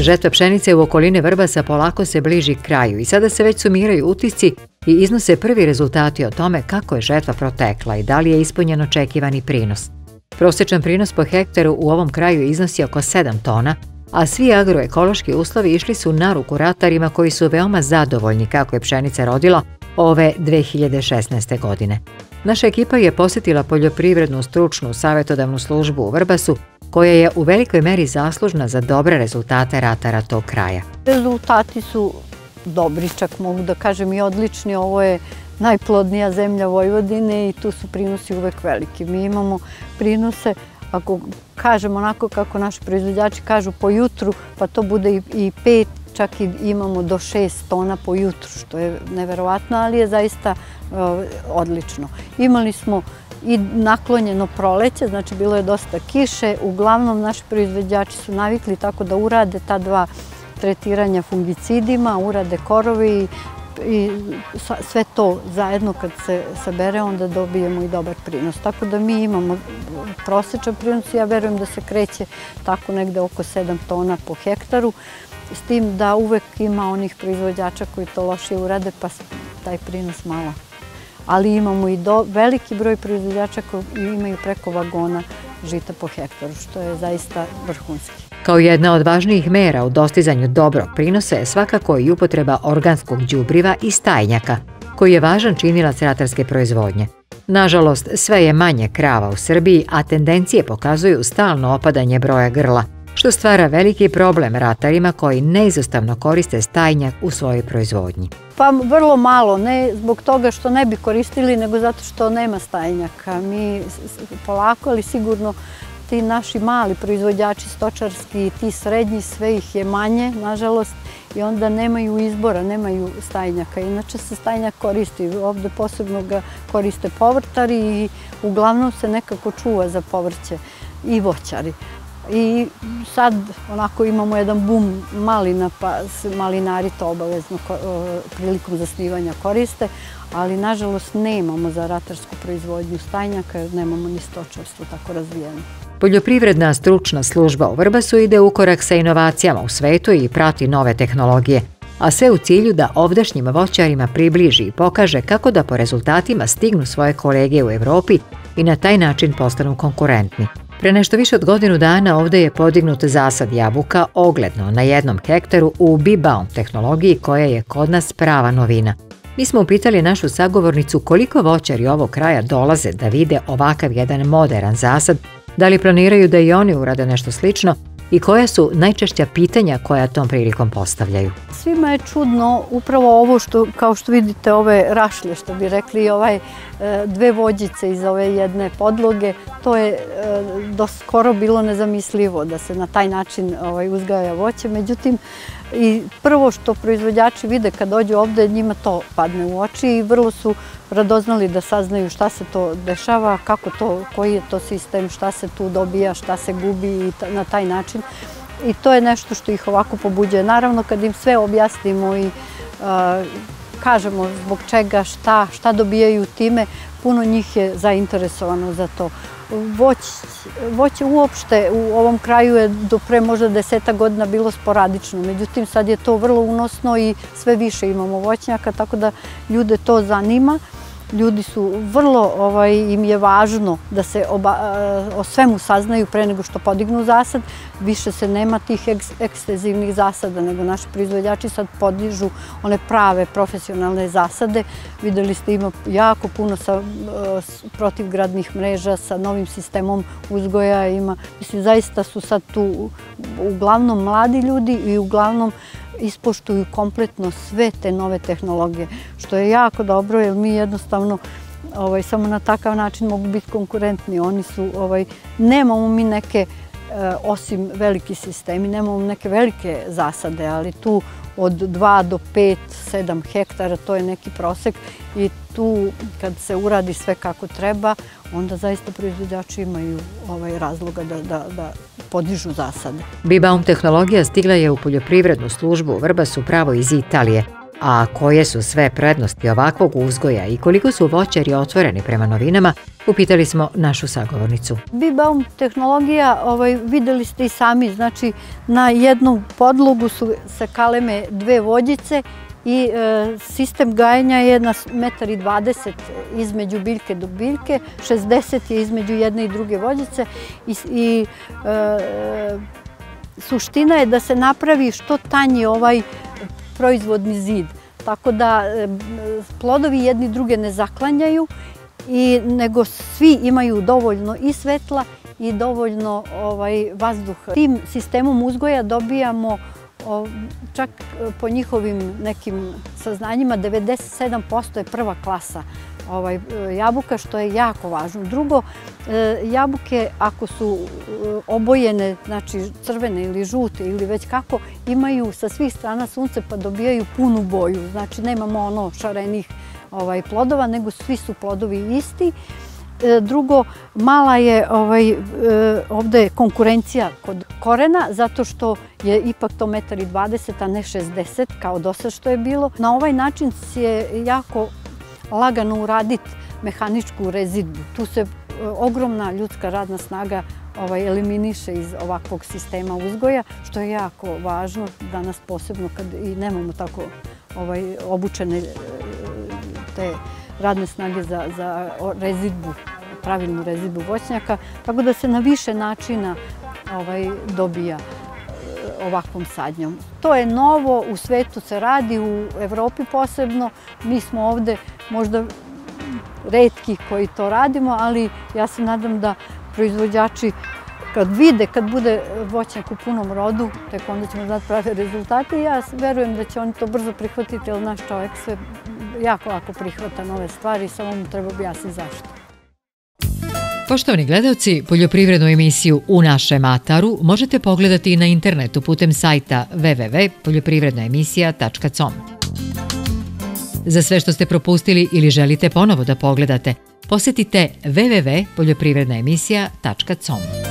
Žetva pšenice u okoline Vrbasa polako se bliži kraju i sada se već sumiraju utisci i iznose prvi rezultati o tome kako je žetva protekla i da li je ispunjen očekivani prinos. Prosječan prinos po hektaru u ovom kraju iznosi oko 7 tona, a svi agroekološki uslovi išli su na ruku ratarima koji su veoma zadovoljni kako je pšenica rodila ove 2016. godine. Naša ekipa je posjetila poljoprivrednu stručnu savjetodavnu službu u Vrbasu, koja je u velikoj meri zaslužna za dobre rezultate ratara tog kraja. Rezultati su dobri, čak mogu da kažem i odlični. Ovo je najplodnija zemlja Vojvodine i tu su prinosi uvek veliki. Mi imamo prinose, ako kažemo onako kako naši proizvodjači kažu po jutru, pa to bude i pet, čak i imamo do šest tona po jutru, što je neverovatno, ali je zaista e, odlično. Imali smo i naklonjeno proleće, znači bilo je dosta kiše. Uglavnom naši proizvođači su navikli tako da urade ta dva tretiranja fungicidima, urade korovi i sve to zajedno kad se sabere onda dobijemo i dobar prinos. Tako da mi imamo prosječan prinos i ja verujem da se kreće tako negde oko 7 tona po hektaru. S tim da uvek ima onih proizvođača koji to lošije urade pa taj prinos malo ali imamo i veliki broj proizvodjača koji imaju preko vagona žita po hektaru, što je zaista vrhunski. Kao jedna od važnijih mera u dostizanju dobrog prinosa je svakako i upotreba organskog đubriva i stajnjaka, koji je važan činilac ratarske proizvodnje. Nažalost, sve je manje krava u Srbiji, a tendencije pokazuju stalno opadanje broja grla – što stvara veliki problem ratarima koji neizostavno koriste stajnjak u svojoj proizvodnji. Pa vrlo malo, ne zbog toga što ne bi koristili, nego zato što nema stajnjaka. Mi polako, ali sigurno ti naši mali proizvođači stočarski i ti srednji, sve ih je manje, nažalost, i onda nemaju izbora, nemaju stajnjaka. Inače se stajnjak koristi, ovde posebno ga koriste povrtari i uglavnom se nekako čuva za povrće i voćari. I sad onako imamo jedan bum malina, pa malinari to obavezno prilikom zasnivanja koriste, ali nažalost nemamo za ratarsku proizvodnju stajnjaka, nemamo ni stočarstvo tako razvijeno. Poljoprivredna stručna služba u Vrbasu ide u korak sa inovacijama u svetu i prati nove tehnologije, a sve u cilju da ovdašnjim voćarima približi i pokaže kako da po rezultatima stignu svoje kolege u Evropi i na taj način postanu konkurentni. Pre nešto više od godinu dana ovde je podignut zasad jabuka ogledno na jednom hektaru u Bibaum tehnologiji koja je kod nas prava novina. Mi smo upitali našu sagovornicu koliko voćari ovog kraja dolaze da vide ovakav jedan modern zasad, da li planiraju da i oni urade nešto slično i koja su najčešća pitanja koja tom prilikom postavljaju. Svima je čudno upravo ovo što, kao što vidite, ove rašlje, što bi rekli, ovaj, e, dve vođice iz ove jedne podloge, to je e, do skoro bilo nezamislivo da se na taj način ovaj, uzgaja voće. Međutim, i prvo što proizvođači vide kad dođu ovde, njima to padne u oči i vrlo su radoznali da saznaju šta se to dešava, kako to, koji je to sistem, šta se tu dobija, šta se gubi i na taj način. I to je nešto što ih ovako pobuđuje. Naravno, kad im sve objasnimo i kažemo zbog čega, šta, šta dobijaju time, puno njih je zainteresovano za to. Voće uopšte u ovom kraju je do pre možda deseta godina bilo sporadično, međutim sad je to vrlo unosno i sve više imamo voćnjaka, tako da ljude to zanima ljudi su vrlo, ovaj, im je važno da se oba, o svemu saznaju pre nego što podignu zasad. Više se nema tih ekstezivnih zasada, nego naši proizvodjači sad podižu one prave profesionalne zasade. Videli ste ima jako puno sa, protivgradnih mreža, sa novim sistemom uzgoja. Ima, mislim, zaista su sad tu uglavnom mladi ljudi i uglavnom ispoštuju kompletno sve te nove tehnologije, što je jako dobro jer mi jednostavno ovaj, samo na takav način mogu biti konkurentni. Oni su, ovaj, nemamo mi neke, eh, osim veliki sistemi, nemamo neke velike zasade, ali tu od 2 do 5, 7 hektara, to je neki prosek i tu kad se uradi sve kako treba, onda zaista proizvodjači imaju ovaj razloga da, da, da podižu zasade. Bibaum tehnologija stigla je u poljoprivrednu službu u Vrbasu pravo iz Italije, A koje su sve prednosti ovakvog uzgoja i koliko su voćari otvoreni prema novinama, upitali smo našu sagovornicu. Bibaum tehnologija, ovaj, videli ste i sami, znači na jednu podlogu su se kaleme dve vođice i e, sistem gajenja je na 1,20 m između biljke do biljke, 60 je između jedne i druge vođice i, i e, e, suština je da se napravi što tanji ovaj proizvodni zid. Tako da e, plodovi jedni druge ne zaklanjaju, i nego svi imaju dovoljno i svetla i dovoljno ovaj, vazduha. Tim sistemom uzgoja dobijamo čak e, po njihovim nekim saznanjima 97% je prva klasa ovaj, e, jabuka, što je jako važno. Drugo, e, jabuke ako su obojene, znači crvene ili žute ili već kako, imaju sa svih strana sunce pa dobijaju punu boju. Znači nemamo ono šarenih ovaj, plodova, nego svi su plodovi isti. E, drugo, mala je ovaj, e, ovde konkurencija kod korena, zato što je ipak to 1,20 m, a ne 60 kao do sad što je bilo. Na ovaj način je jako lagano uraditi mehaničku rezidbu. Tu se e, ogromna ljudska radna snaga ovaj, eliminiše iz ovakvog sistema uzgoja, što je jako važno danas posebno kad i nemamo tako ovaj, obučene te radne snage za, za rezidbu, pravilnu rezidbu voćnjaka, tako da se na više načina ovaj, dobija e, ovakvom sadnjom. To je novo, u svetu se radi, u Evropi posebno. Mi smo ovde možda redki koji to radimo, ali ja se nadam da proizvođači kad vide, kad bude voćnjak u punom rodu, tek onda ćemo znati prave rezultate i ja verujem da će oni to brzo prihvatiti, jer naš čovjek sve jako lako prihvata nove stvari, samo mu treba objasniti zašto. Poštovani gledalci, poljoprivrednu emisiju U našem Ataru možete pogledati na internetu putem sajta www.poljoprivrednaemisija.com. Za sve što ste propustili ili želite ponovo da pogledate, posjetite www.poljoprivrednaemisija.com.